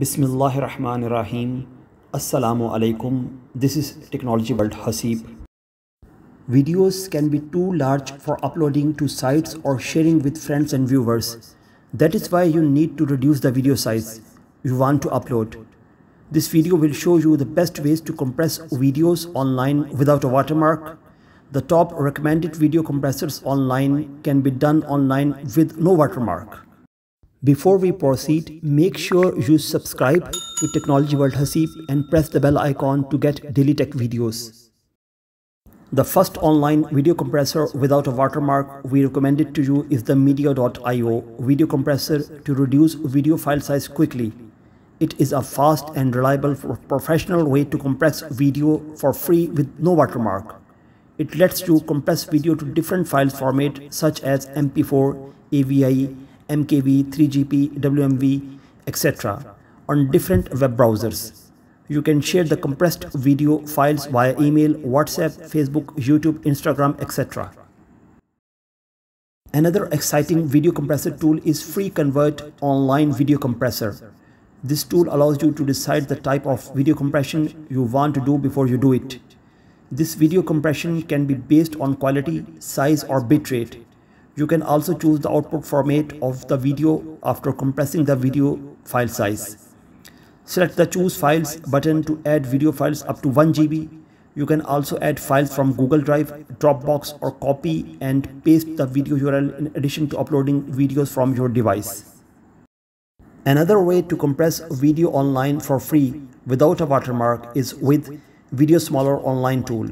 Bismillahir Rahmanir Rahim. Assalamu alaikum. This is Technology World Hasib. Videos can be too large for uploading to sites or sharing with friends and viewers. That is why you need to reduce the video size you want to upload. This video will show you the best ways to compress videos online without a watermark. The top recommended video compressors online can be done online with no watermark. Before we proceed, make sure you subscribe to Technology World Hasib and press the bell icon to get daily tech videos. The first online video compressor without a watermark we recommended to you is the Media.io video compressor to reduce video file size quickly. It is a fast and reliable professional way to compress video for free with no watermark. It lets you compress video to different file formats such as MP4, AVI, MKV, 3GP, WMV, etc. on different web browsers. You can share the compressed video files via email, WhatsApp, Facebook, YouTube, Instagram, etc. Another exciting video compressor tool is FreeConvert Online Video Compressor. This tool allows you to decide the type of video compression you want to do before you do it. This video compression can be based on quality, size or bitrate. You can also choose the output format of the video after compressing the video file size. Select the choose files button to add video files up to 1 GB. You can also add files from Google Drive, Dropbox or copy and paste the video URL in addition to uploading videos from your device. Another way to compress video online for free without a watermark is with Video Smaller Online tool.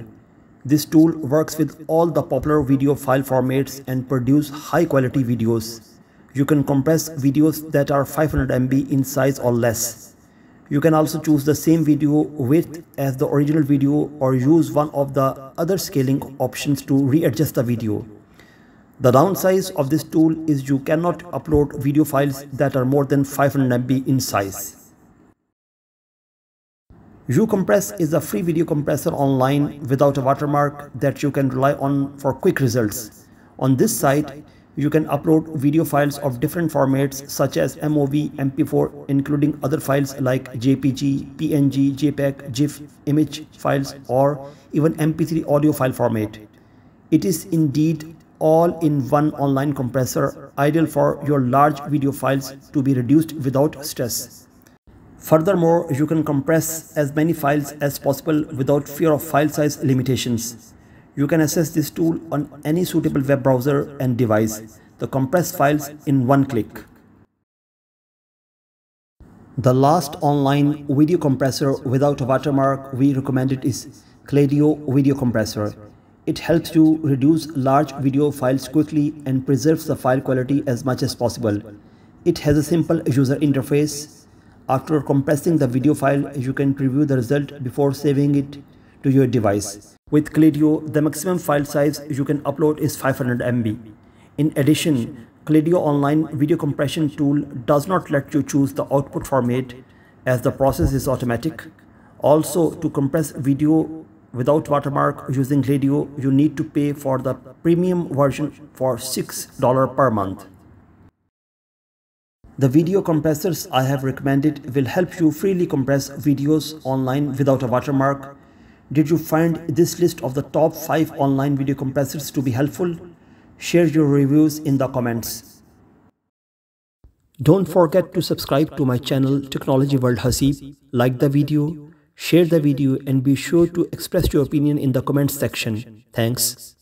This tool works with all the popular video file formats and produce high quality videos. You can compress videos that are 500 MB in size or less. You can also choose the same video width as the original video or use one of the other scaling options to readjust the video. The downside of this tool is you cannot upload video files that are more than 500 MB in size. YouCompress is a free video compressor online without a watermark that you can rely on for quick results. On this site, you can upload video files of different formats such as MOV, MP4, including other files like JPG, PNG, JPEG, GIF, image files, or even MP3 audio file format. It is indeed all in one online compressor, ideal for your large video files to be reduced without stress. Furthermore, you can compress as many files as possible without fear of file size limitations. You can access this tool on any suitable web browser and device. The compressed files in one click. The last online video compressor without a watermark we recommended is Clideo Video Compressor. It helps you reduce large video files quickly and preserves the file quality as much as possible. It has a simple user interface after compressing the video file, you can preview the result before saving it to your device. With Clideo, the maximum file size you can upload is 500 MB. In addition, Clideo online video compression tool does not let you choose the output format as the process is automatic. Also, to compress video without watermark using Clideo, you need to pay for the premium version for $6 per month. The video compressors I have recommended will help you freely compress videos online without a watermark. Did you find this list of the top 5 online video compressors to be helpful? Share your reviews in the comments. Don't forget to subscribe to my channel Technology World Hasib, like the video, share the video and be sure to express your opinion in the comments section. Thanks.